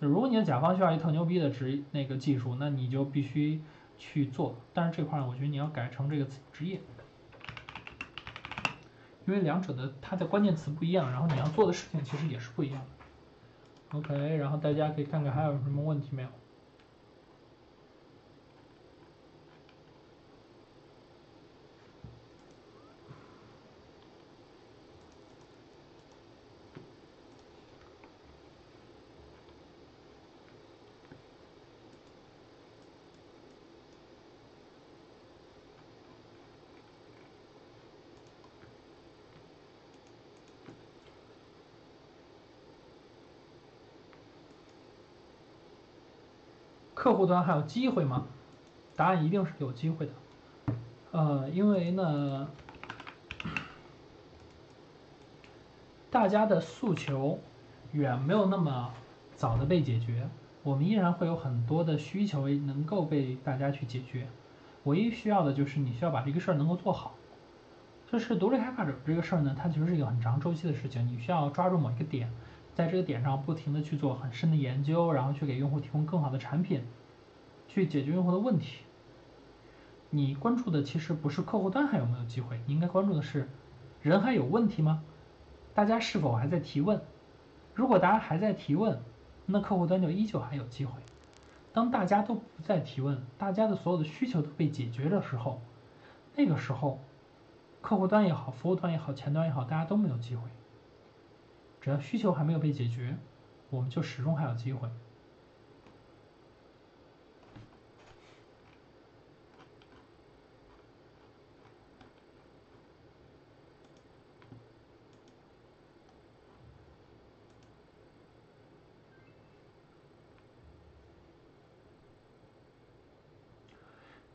就如果你的甲方需要一特牛逼的职那个技术，那你就必须去做。但是这块儿我觉得你要改成这个职业。因为两者的它的关键词不一样，然后你要做的事情其实也是不一样的。OK，然后大家可以看看还有什么问题没有。客户端还有机会吗？答案一定是有机会的。呃，因为呢，大家的诉求远没有那么早的被解决，我们依然会有很多的需求能够被大家去解决。唯一需要的就是你需要把这个事儿能够做好。就是独立开发者这个事儿呢，它其实是一个很长周期的事情，你需要抓住某一个点。在这个点上不停的去做很深的研究，然后去给用户提供更好的产品，去解决用户的问题。你关注的其实不是客户端还有没有机会，你应该关注的是人还有问题吗？大家是否还在提问？如果大家还在提问，那客户端就依旧还有机会。当大家都不再提问，大家的所有的需求都被解决的时候，那个时候，客户端也好，服务端也好，前端也好，大家都没有机会。只要需求还没有被解决，我们就始终还有机会。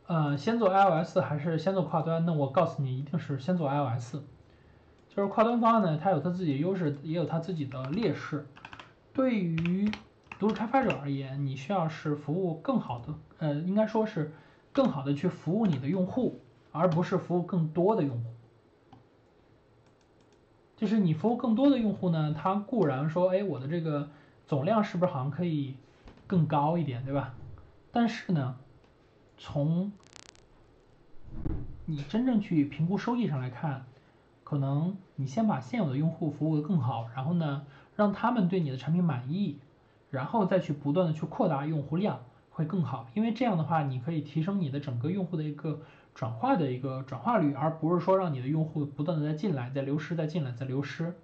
呃，先做 iOS 还是先做跨端？那我告诉你，一定是先做 iOS。就是跨端方案呢，它有它自己的优势，也有它自己的劣势。对于独立开发者而言，你需要是服务更好的，呃，应该说是更好的去服务你的用户，而不是服务更多的用户。就是你服务更多的用户呢，他固然说，哎，我的这个总量是不是好像可以更高一点，对吧？但是呢，从你真正去评估收益上来看，可能你先把现有的用户服务的更好，然后呢，让他们对你的产品满意，然后再去不断的去扩大用户量会更好，因为这样的话，你可以提升你的整个用户的一个。转化的一个转化率，而不是说让你的用户不断的在进来、在流失、在进来、在流失。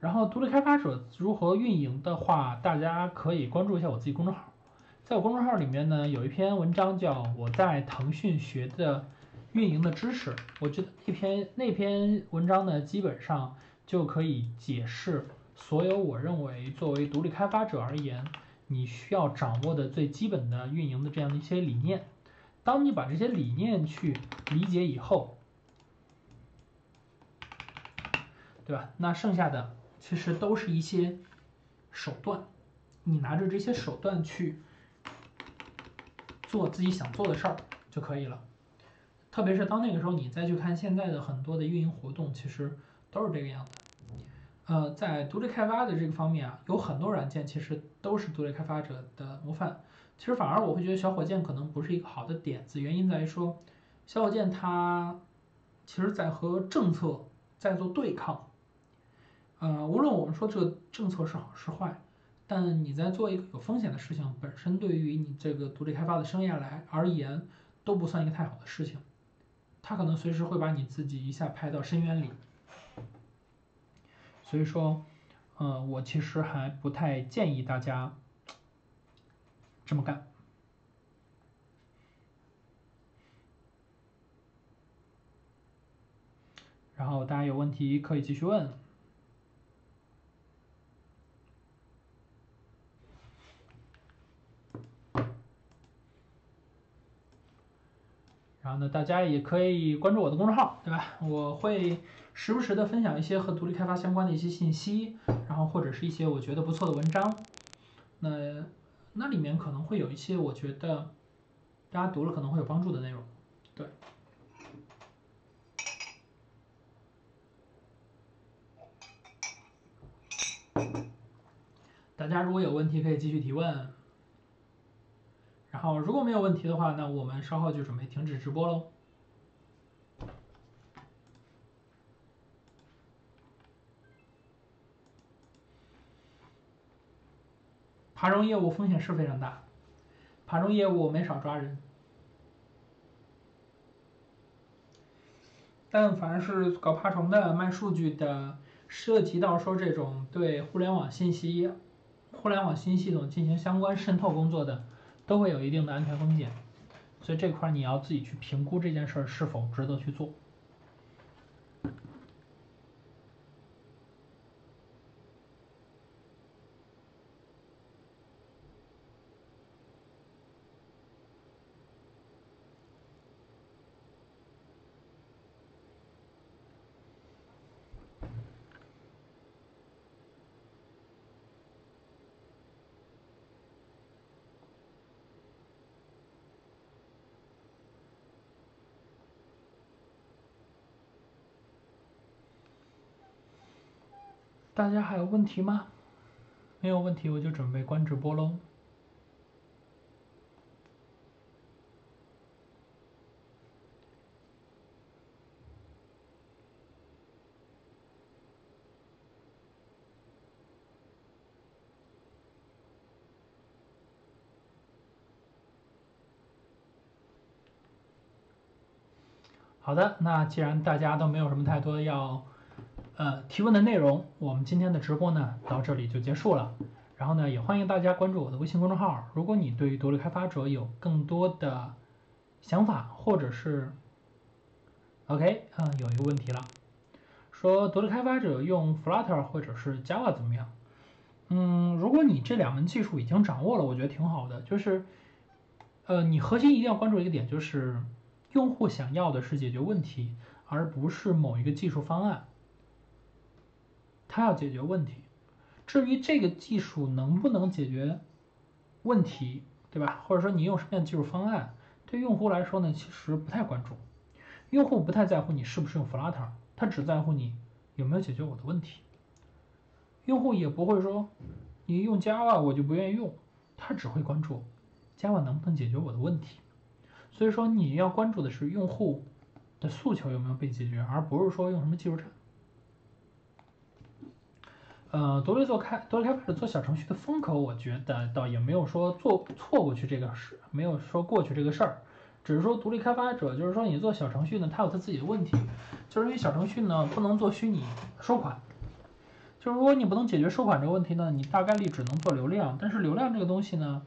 然后独立开发者如何运营的话，大家可以关注一下我自己公众号，在我公众号里面呢，有一篇文章叫我在腾讯学的运营的知识，我觉得那篇那篇文章呢，基本上就可以解释所有我认为作为独立开发者而言，你需要掌握的最基本的运营的这样的一些理念。当你把这些理念去理解以后，对吧？那剩下的其实都是一些手段，你拿着这些手段去做自己想做的事儿就可以了。特别是当那个时候，你再去看现在的很多的运营活动，其实都是这个样子。呃，在独立开发的这个方面啊，有很多软件其实都是独立开发者的模范。其实反而我会觉得小火箭可能不是一个好的点子，原因在于说，小火箭它其实在和政策在做对抗。呃，无论我们说这个政策是好是坏，但你在做一个有风险的事情，本身对于你这个独立开发的生涯来而言，都不算一个太好的事情。他可能随时会把你自己一下拍到深渊里。所以说，呃，我其实还不太建议大家。这么干，然后大家有问题可以继续问。然后呢，大家也可以关注我的公众号，对吧？我会时不时的分享一些和独立开发相关的一些信息，然后或者是一些我觉得不错的文章。那。那里面可能会有一些我觉得大家读了可能会有帮助的内容，对。大家如果有问题可以继续提问，然后如果没有问题的话，那我们稍后就准备停止直播喽。爬虫业务风险是非常大，爬虫业务没少抓人，但凡是搞爬虫的、卖数据的，涉及到说这种对互联网信息、互联网新系统进行相关渗透工作的，都会有一定的安全风险，所以这块你要自己去评估这件事是否值得去做。大家还有问题吗？没有问题，我就准备关直播喽。好的，那既然大家都没有什么太多要。呃，提问的内容，我们今天的直播呢到这里就结束了。然后呢，也欢迎大家关注我的微信公众号。如果你对于独立开发者有更多的想法，或者是 OK 啊，有一个问题了，说独立开发者用 Flutter 或者是 Java 怎么样？嗯，如果你这两门技术已经掌握了，我觉得挺好的。就是呃，你核心一定要关注一个点，就是用户想要的是解决问题，而不是某一个技术方案。他要解决问题，至于这个技术能不能解决问题，对吧？或者说你用什么样的技术方案，对用户来说呢，其实不太关注。用户不太在乎你是不是用 Flutter，他只在乎你有没有解决我的问题。用户也不会说你用 Java 我就不愿意用，他只会关注 Java 能不能解决我的问题。所以说你要关注的是用户的诉求有没有被解决，而不是说用什么技术栈。呃，独立做开独立开发者做小程序的风口，我觉得倒也没有说做错过去这个事，没有说过去这个事儿，只是说独立开发者就是说你做小程序呢，它有它自己的问题，就是因为小程序呢不能做虚拟收款，就是如果你不能解决收款这个问题呢，你大概率只能做流量，但是流量这个东西呢，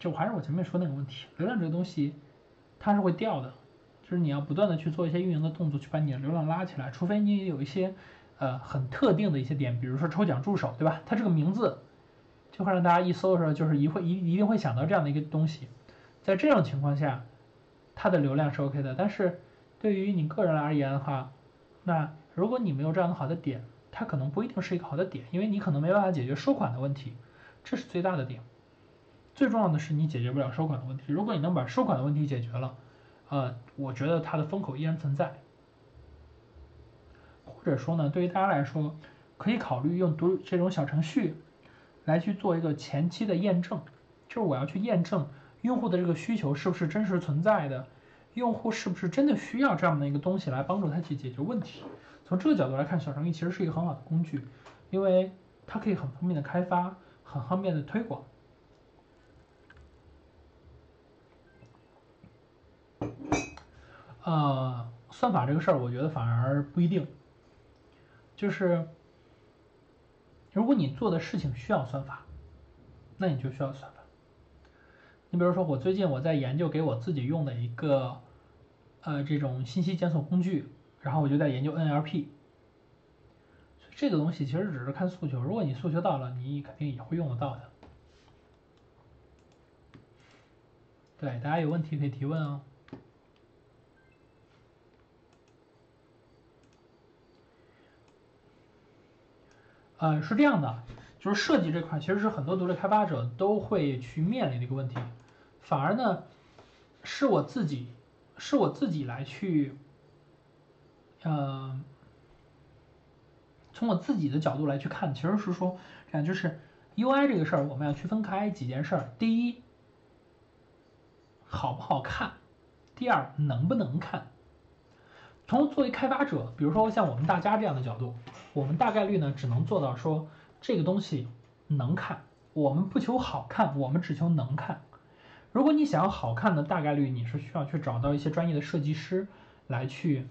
就还是我前面说那个问题，流量这个东西它是会掉的，就是你要不断的去做一些运营的动作，去把你的流量拉起来，除非你有一些。呃，很特定的一些点，比如说抽奖助手，对吧？它这个名字就会让大家一搜的时候，就是一会一一定会想到这样的一个东西。在这种情况下，它的流量是 OK 的。但是对于你个人而言的话，那如果你没有这样的好的点，它可能不一定是一个好的点，因为你可能没办法解决收款的问题，这是最大的点。最重要的是你解决不了收款的问题。如果你能把收款的问题解决了，呃，我觉得它的风口依然存在。或者说呢，对于大家来说，可以考虑用独这种小程序来去做一个前期的验证，就是我要去验证用户的这个需求是不是真实存在的，用户是不是真的需要这样的一个东西来帮助他去解决问题。从这个角度来看，小程序其实是一个很好的工具，因为它可以很方便的开发，很方便的推广。呃，算法这个事儿，我觉得反而不一定。就是，如果你做的事情需要算法，那你就需要算法。你比如说，我最近我在研究给我自己用的一个，呃，这种信息检索工具，然后我就在研究 NLP。这个东西其实只是看诉求，如果你诉求到了，你肯定也会用得到的。对，大家有问题可以提问哦。呃，是这样的，就是设计这块其实是很多独立开发者都会去面临的一个问题，反而呢，是我自己，是我自己来去，呃，从我自己的角度来去看，其实是说这样，就是 UI 这个事儿，我们要区分开几件事儿，第一，好不好看，第二，能不能看。从作为开发者，比如说像我们大家这样的角度，我们大概率呢只能做到说这个东西能看，我们不求好看，我们只求能看。如果你想要好看的，大概率你是需要去找到一些专业的设计师来去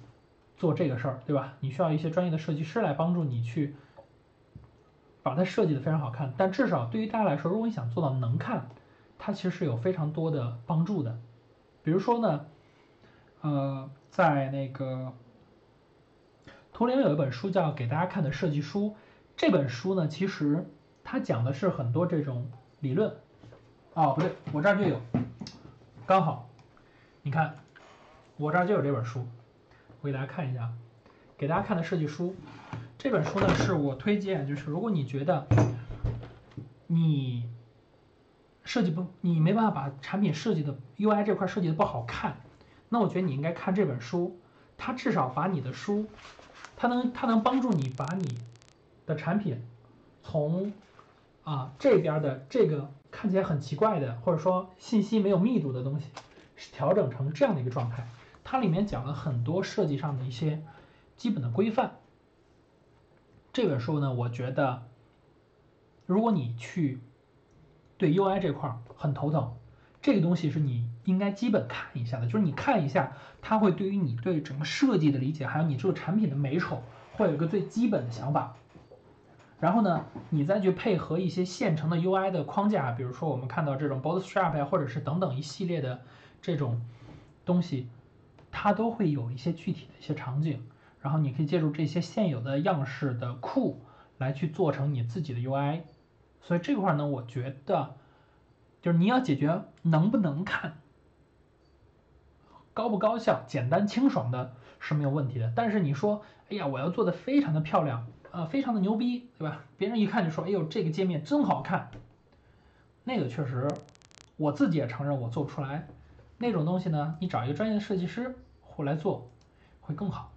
做这个事儿，对吧？你需要一些专业的设计师来帮助你去把它设计的非常好看。但至少对于大家来说，如果你想做到能看，它其实是有非常多的帮助的。比如说呢，呃。在那个图灵有一本书叫《给大家看的设计书》，这本书呢，其实它讲的是很多这种理论。哦，不对，我这儿就有，刚好，你看，我这儿就有这本书，我给大家看一下，《给大家看的设计书》这本书呢，是我推荐，就是如果你觉得你设计不，你没办法把产品设计的 UI 这块设计的不好看。那我觉得你应该看这本书，它至少把你的书，它能它能帮助你把你的产品从啊这边的这个看起来很奇怪的或者说信息没有密度的东西，调整成这样的一个状态。它里面讲了很多设计上的一些基本的规范。这本书呢，我觉得如果你去对 UI 这块很头疼。这个东西是你应该基本看一下的，就是你看一下，它会对于你对整个设计的理解，还有你这个产品的美丑，会有一个最基本的想法。然后呢，你再去配合一些现成的 UI 的框架，比如说我们看到这种 Bootstrap 呀，或者是等等一系列的这种东西，它都会有一些具体的一些场景，然后你可以借助这些现有的样式的库来去做成你自己的 UI。所以这块呢，我觉得。就是你要解决能不能看、高不高效、简单清爽的是没有问题的。但是你说，哎呀，我要做的非常的漂亮，呃，非常的牛逼，对吧？别人一看就说，哎呦，这个界面真好看。那个确实，我自己也承认我做不出来。那种东西呢，你找一个专业的设计师或来做会更好。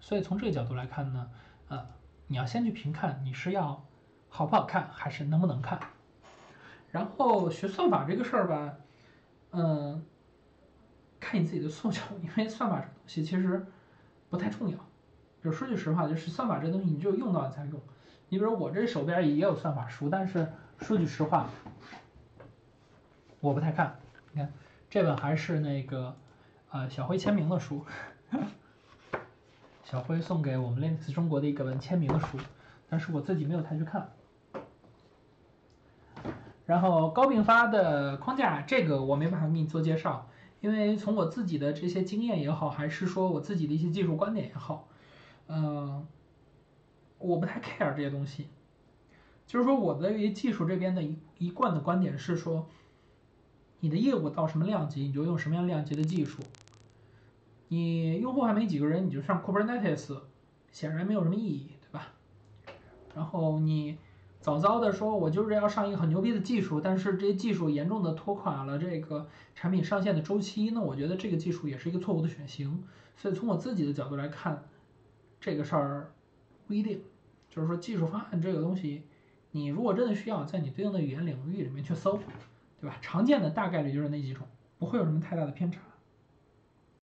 所以从这个角度来看呢，呃，你要先去评看你是要好不好看，还是能不能看。然后学算法这个事儿吧，嗯，看你自己的诉求，因为算法这东西其实不太重要。就说句实话，就是算法这东西，你只有用到你才用。你比如我这手边也有算法书，但是说句实话，我不太看。你看。这本还是那个，呃，小辉签名的书，小辉送给我们 Linux 中国的一个本签名的书，但是我自己没有太去看。然后高并发的框架，这个我没办法给你做介绍，因为从我自己的这些经验也好，还是说我自己的一些技术观点也好，嗯，我不太 care 这些东西。就是说，我对于技术这边的一一贯的观点是说。你的业务到什么量级，你就用什么样量级的技术。你用户还没几个人，你就上 Kubernetes，显然没有什么意义，对吧？然后你早早的说，我就是要上一个很牛逼的技术，但是这些技术严重的拖垮了这个产品上线的周期，那我觉得这个技术也是一个错误的选型。所以从我自己的角度来看，这个事儿不一定。就是说，技术方案这个东西，你如果真的需要，在你对应的语言领域里面去搜。对吧？常见的大概率就是那几种，不会有什么太大的偏差。